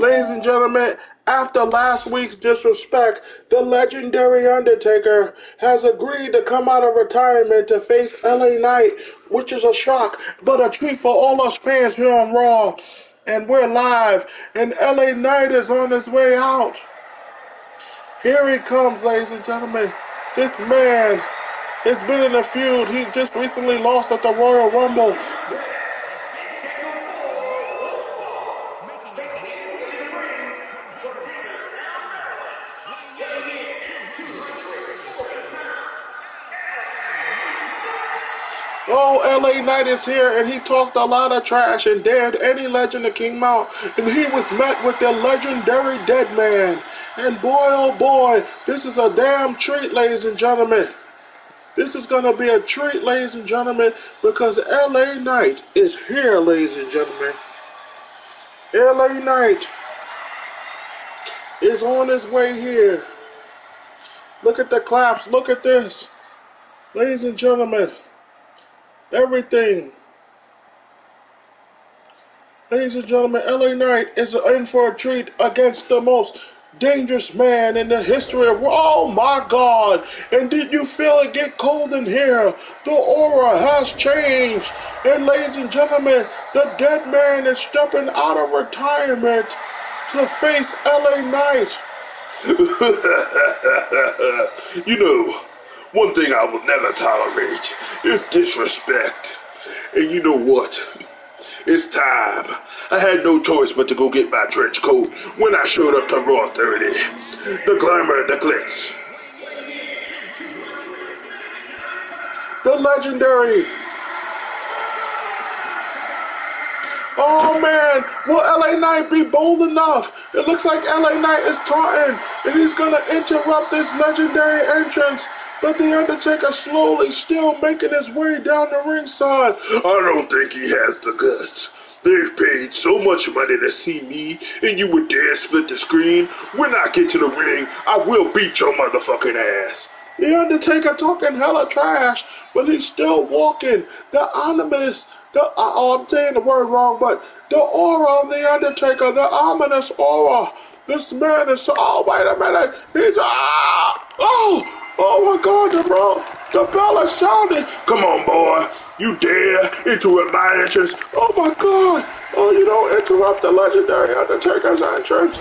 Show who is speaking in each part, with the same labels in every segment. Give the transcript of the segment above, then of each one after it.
Speaker 1: Ladies and gentlemen, after last week's disrespect, the legendary Undertaker has agreed to come out of retirement to face LA Knight, which is a shock, but a treat for all us fans here on Raw. And we're live, and LA Knight is on his way out. Here he comes, ladies and gentlemen. This man has been in a feud. He just recently lost at the Royal Rumble. LA Knight is here, and he talked a lot of trash and dared any legend to King Mount, and he was met with the legendary Dead Man. And boy, oh boy, this is a damn treat, ladies and gentlemen. This is going to be a treat, ladies and gentlemen, because LA Knight is here, ladies and gentlemen. LA Knight is on his way here. Look at the claps. Look at this. Ladies and gentlemen, everything. Ladies and gentlemen, LA Knight is in for a treat against the most dangerous man in the history of. Oh my God! And did you feel it get cold in here? The aura has changed. And ladies and gentlemen, the dead man is stepping out of retirement to face LA Knight.
Speaker 2: you know, one thing I will never tolerate is disrespect. And you know what? It's time. I had no choice but to go get my trench coat when I showed up to Raw 30. The glamour and the glitz.
Speaker 1: The legendary. Oh man, will LA Knight be bold enough? It looks like LA Knight is taunting, and he's gonna interrupt this legendary entrance. But The Undertaker slowly still making his way down the ringside.
Speaker 2: I don't think he has the guts. They've paid so much money to see me, and you would dare split the screen? When I get to the ring, I will beat your motherfucking ass.
Speaker 1: The Undertaker talking hella trash, but he's still walking. The ominous, the uh, oh, I'm saying the word wrong, but the aura of the Undertaker, the ominous aura. This man is so. Oh wait a minute, he's ah oh. Oh my God, the bro, the bell is sounding.
Speaker 2: Come on, boy. You dare interrupt my entrance?
Speaker 1: Oh my God. Oh, you don't interrupt the legendary Undertaker's entrance.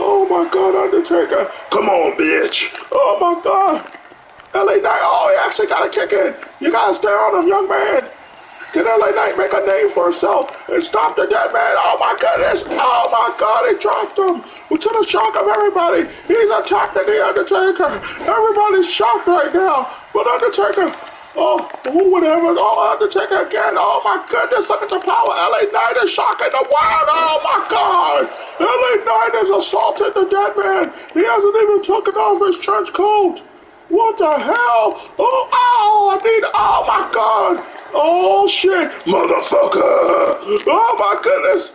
Speaker 1: Oh my God, Undertaker.
Speaker 2: Come on, bitch.
Speaker 1: Oh my God. LA Knight. Oh, he actually got a kick in. You gotta stay on him, young man. Can LA Knight make a name for himself and stop the dead man? Oh my goodness! Oh my god, he dropped him! To the shock of everybody, he's attacking the Undertaker! Everybody's shocked right now, but Undertaker, oh, who would ever, oh, Undertaker again, oh my goodness, look at the power! LA Knight is shocking the world, oh my god! LA Knight has assaulted the dead man! He hasn't even taken off his trench coat! What the hell? Oh, oh, I need, oh my god! Oh shit, motherfucker! Oh my goodness!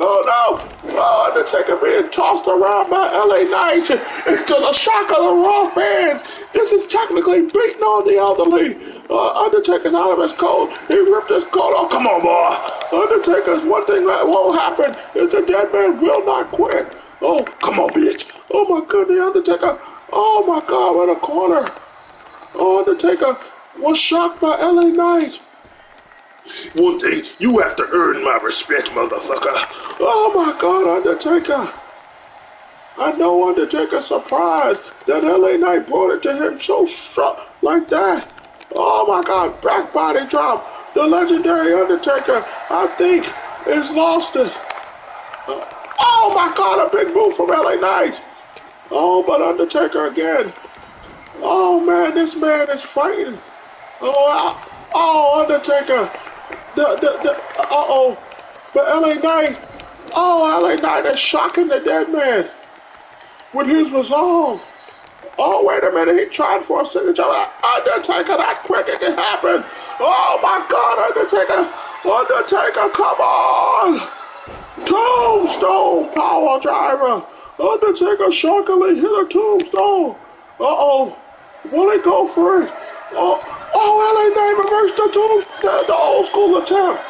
Speaker 1: Oh no! Oh, Undertaker being tossed around by LA Knights into the shock of the Raw fans. This is technically beating on the elderly. Uh, Undertaker's out of his coat. He ripped his coat off. Come on, boy. Undertaker's one thing that won't happen is the dead man will not quit. Oh, come on, bitch. Oh my goodness, Undertaker. Oh my God, what a corner. Oh, Undertaker was shocked by LA Knight.
Speaker 2: One thing, you have to earn my respect, motherfucker.
Speaker 1: Oh my god, Undertaker. I know Undertaker surprised that LA Knight brought it to him so strong like that. Oh my god, back body drop. The legendary Undertaker, I think, is lost it. Oh my god, a big move from LA Knight. Oh, but Undertaker again. Oh man, this man is fighting. Oh, uh, oh, Undertaker. The, the, the, uh-oh. But LA Knight. Oh, LA Knight is shocking the dead man with his resolve. Oh, wait a minute. He tried for a signature. Undertaker, that quick it can happen. Oh, my God, Undertaker. Undertaker, come on. Tombstone power driver. Undertaker shockingly hit a tombstone. Uh-oh. Will he go for it? Oh, oh LA Knight reversed the, tomb, the, old school attempt.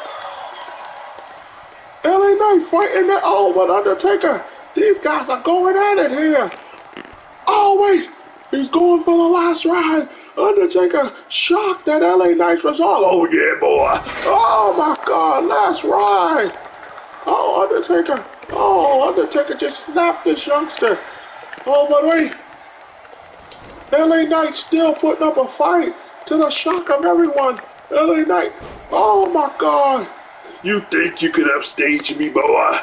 Speaker 1: LA Knight fighting that. Oh, but Undertaker, these guys are going at it here. Oh, wait. He's going for the last ride. Undertaker shocked that LA Knight's result.
Speaker 2: Oh, yeah, boy.
Speaker 1: Oh, my God. Last ride. Oh, Undertaker. Oh, Undertaker just snapped this youngster. Oh, but wait. LA Knight still putting up a fight to the shock of everyone. LA Knight. Oh, my God.
Speaker 2: You think you could upstage me, boy?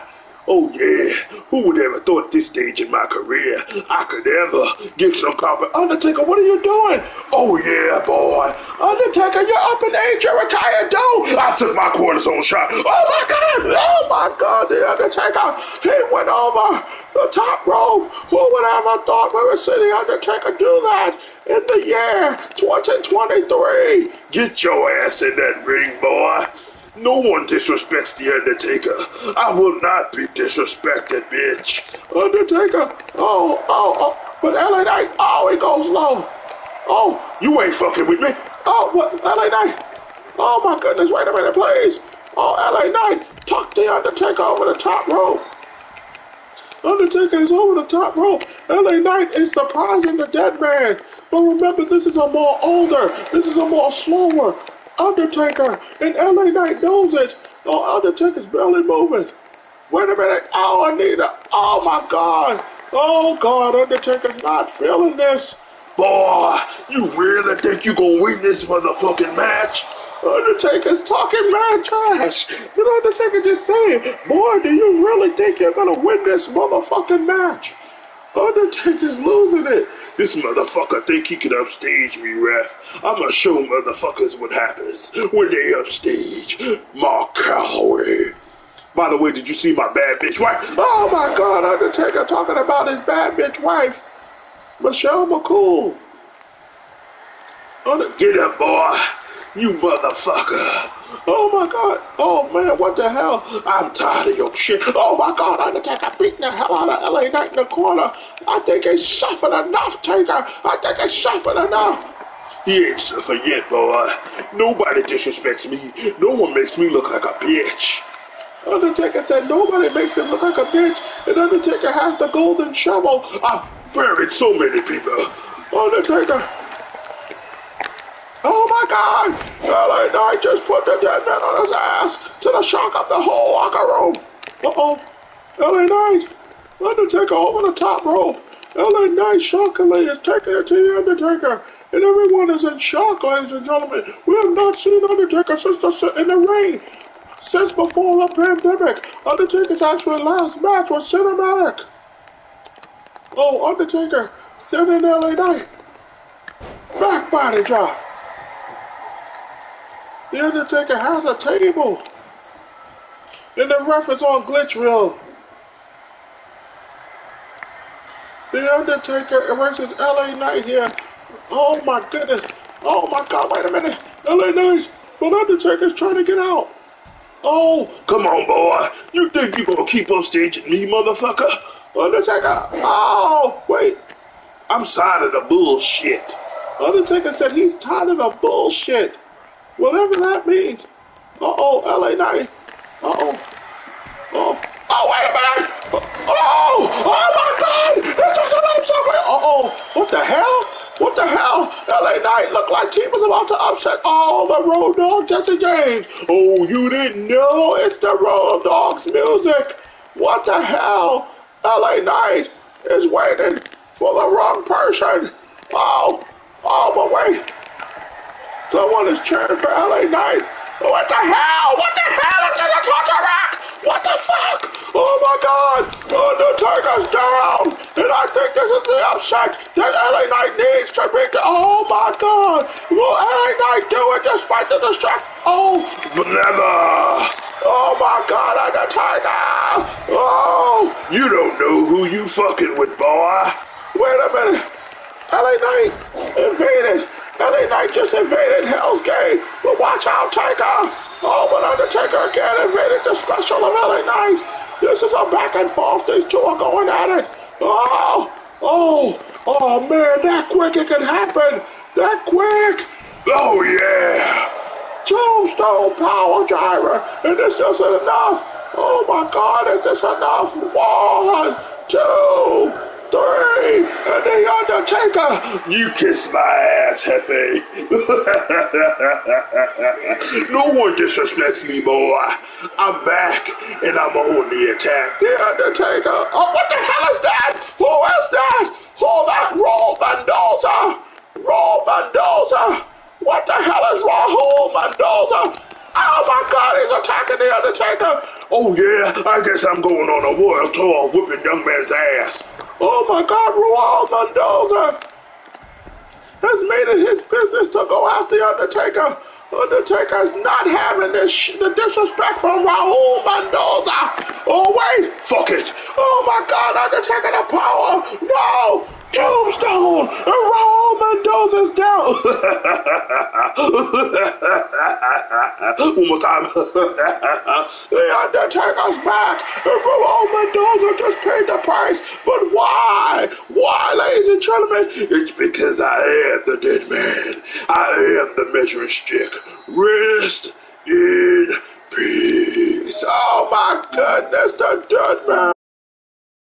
Speaker 2: Oh yeah, who would ever thought at this stage in my career I could ever get some carpet?
Speaker 1: Undertaker, what are you doing?
Speaker 2: Oh yeah, boy.
Speaker 1: Undertaker, you're up in age, you're retired, dude.
Speaker 2: I took my cortisone shot.
Speaker 1: Oh my God, oh my God, the Undertaker, he went over the top rope. Who would ever thought we would see the Undertaker do that in the year 2023?
Speaker 2: Get your ass in that ring, boy. No one disrespects The Undertaker. I will not be disrespected, bitch.
Speaker 1: Undertaker. Oh, oh, oh. But LA Knight. Oh, he goes low. Oh,
Speaker 2: you ain't fucking with me.
Speaker 1: Oh, what? LA Knight. Oh, my goodness. Wait a minute, please. Oh, LA Knight. Tuck The Undertaker over the top rope. Undertaker is over the top rope. LA Knight is surprising the dead man. But remember, this is a more older, this is a more slower, Undertaker, and LA Knight knows it. Oh, Undertaker's barely moving. Wait a minute. Oh, Anita. Oh, my God. Oh, God. Undertaker's not feeling this.
Speaker 2: Boy, you really think you gonna win this motherfucking match?
Speaker 1: Undertaker's talking mad trash. Did Undertaker just say, boy, do you really think you're gonna win this motherfucking match? Undertaker's losing it.
Speaker 2: This motherfucker think he can upstage me, ref. I'ma show motherfuckers what happens when they upstage Mark Calaway. By the way, did you see my bad bitch wife?
Speaker 1: Oh my god, Undertaker talking about his bad bitch wife, Michelle McCool.
Speaker 2: Up, boy. You motherfucker.
Speaker 1: Oh my god. Oh man, what the hell? I'm tired of your shit. Oh my god, Undertaker beating the hell out of LA Knight in the corner. I think he's suffered enough, Taker. I think he's suffered enough.
Speaker 2: He ain't suffered yet, boy. Nobody disrespects me. No one makes me look like a bitch.
Speaker 1: Undertaker said nobody makes him look like a bitch, and Undertaker has the golden shovel.
Speaker 2: I've buried so many people.
Speaker 1: Undertaker, Oh my God! LA Knight just put the dead man on his ass to the shock of the whole locker room. Uh oh. LA Knight! Undertaker over the top rope. LA Knight shockingly is taking it to the Undertaker. And everyone is in shock, ladies and gentlemen. We have not seen Undertaker since the, in the ring. Since before the pandemic. Undertaker's actual last match was cinematic. Oh, Undertaker sending LA Knight. Back body drop. The Undertaker has a table. And the ref is on glitch reel. The Undertaker versus LA Knight here. Oh my goodness. Oh my god, wait a minute. LA Knight. But Undertaker's trying to get out. Oh.
Speaker 2: Come on, boy. You think you're gonna keep on staging me, motherfucker?
Speaker 1: Undertaker. Oh, wait.
Speaker 2: I'm tired of the bullshit.
Speaker 1: Undertaker said he's tired of the bullshit. Whatever that means. Uh-oh, LA Knight. Uh-oh. Oh. Oh, wait a minute. Oh, oh my God. This is an upset. Uh-oh. What the hell? What the hell? LA Knight looked like he was about to upset all the Road Dog Jesse James. Oh, you didn't know? It's the Road Dogs music. What the hell? LA Knight is waiting for the wrong person. Oh, oh, but wait. Someone is cheering for LA Knight. What the hell? What the hell is in the Rock? What the fuck? Oh my god! Undertaker's down! And I think this is the upset that LA Knight needs to bring to. Oh my god! Will LA Knight do it despite the distraction? Oh!
Speaker 2: Never!
Speaker 1: Oh my god, Undertaker! Oh!
Speaker 2: You don't know who you fucking with, boy!
Speaker 1: Wait a minute! LA Knight invaded! LA Knight just invaded Hell's Gate. But watch out, Taker. Oh, but Undertaker again invaded the special of LA Knight. This is a back and forth. These two are going at it. Oh, oh, oh man, that quick it can happen. That quick.
Speaker 2: Oh yeah.
Speaker 1: Tombstone Power Driver. And this isn't enough. Oh my God, is this enough? One, two, three, and the Undertaker.
Speaker 2: You kiss my ass, Hefe. no one disrespects me, boy. I'm back, and I'm on the attack.
Speaker 1: The Undertaker. Oh, what the hell is that? Who is that? Who that? Raul Mendoza. Raul Mendoza. What the hell is Raul Mendoza? Oh my God, he's attacking the Undertaker.
Speaker 2: Oh yeah, I guess I'm going on a world tour whipping young man's ass.
Speaker 1: Oh my God, Raul Mendoza has made it his business to go after the Undertaker. Undertaker's not having this sh- the disrespect from Raul Mendoza. Oh wait,
Speaker 2: Fuck it.
Speaker 1: oh my God, Undertaker the power. No, Tombstone Raul Mendoza's down.
Speaker 2: One more time.
Speaker 1: the Undertaker's back, and Raul Mendoza just paid the price. But why? Why, ladies and gentlemen?
Speaker 2: it's because I am the dead man. I am the measuring stick. Rest in peace.
Speaker 1: Oh my goodness, the dead man.